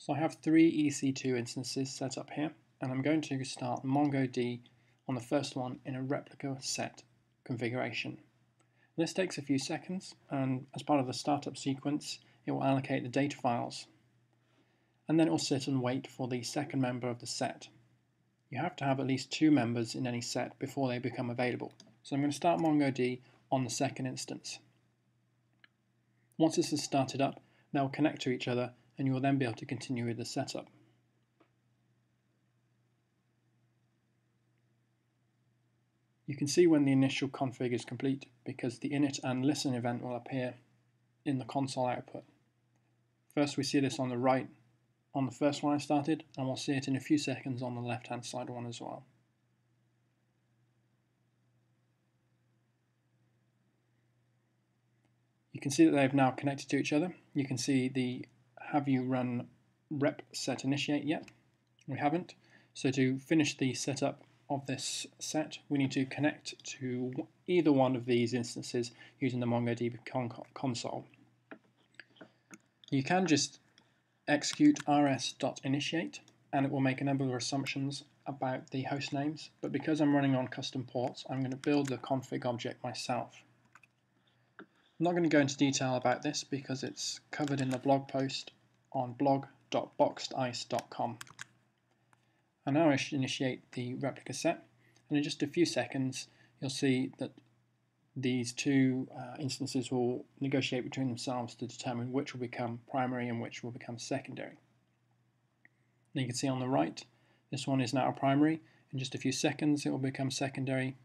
So I have three EC2 instances set up here, and I'm going to start MongoD on the first one in a replica set configuration. This takes a few seconds, and as part of the startup sequence, it will allocate the data files. And then it will sit and wait for the second member of the set. You have to have at least two members in any set before they become available. So I'm going to start MongoD on the second instance. Once this is started up, they'll connect to each other and you will then be able to continue with the setup. You can see when the initial config is complete because the init and listen event will appear in the console output. First we see this on the right on the first one I started and we'll see it in a few seconds on the left hand side one as well. You can see that they've now connected to each other. You can see the have you run rep set initiate yet? We haven't. So to finish the setup of this set, we need to connect to either one of these instances using the MongoDB console. You can just execute rs.initiate and it will make a number of assumptions about the host names, but because I'm running on custom ports, I'm going to build the config object myself. I'm not going to go into detail about this because it's covered in the blog post on blog.boxedice.com. And now I now initiate the replica set and in just a few seconds you'll see that these two uh, instances will negotiate between themselves to determine which will become primary and which will become secondary. Now you can see on the right this one is now a primary. In just a few seconds it will become secondary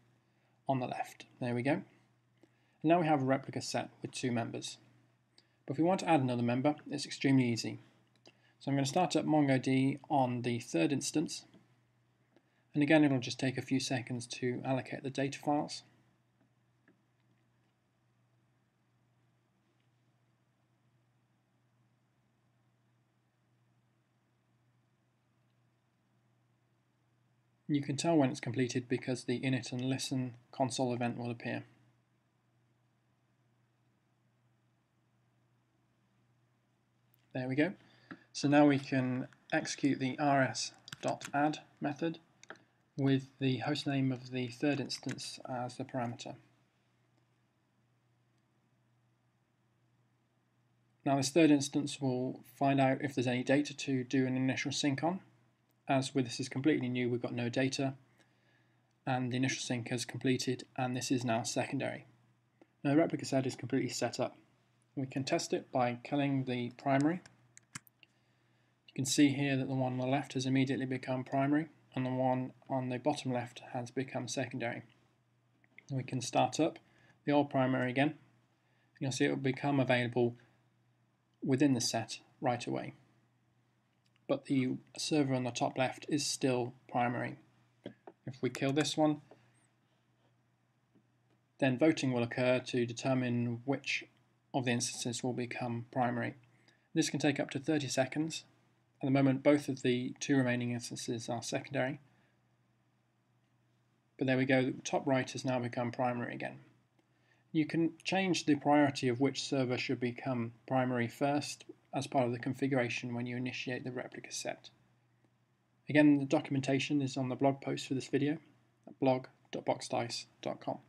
on the left. There we go. And now we have a replica set with two members. But if we want to add another member, it's extremely easy. So I'm going to start up MongoD on the third instance. And again, it'll just take a few seconds to allocate the data files. You can tell when it's completed because the init and listen console event will appear. There we go. So now we can execute the rs.add method with the hostname of the third instance as the parameter. Now this third instance will find out if there's any data to do an initial sync on. As with this is completely new, we've got no data, and the initial sync has completed, and this is now secondary. Now the replica set is completely set up. We can test it by killing the primary. You can see here that the one on the left has immediately become primary and the one on the bottom left has become secondary. We can start up the old primary again. You'll see it will become available within the set right away. But the server on the top left is still primary. If we kill this one, then voting will occur to determine which of the instances will become primary. This can take up to 30 seconds. At the moment, both of the two remaining instances are secondary. But there we go, the top right has now become primary again. You can change the priority of which server should become primary first as part of the configuration when you initiate the replica set. Again, the documentation is on the blog post for this video at blog.boxedice.com.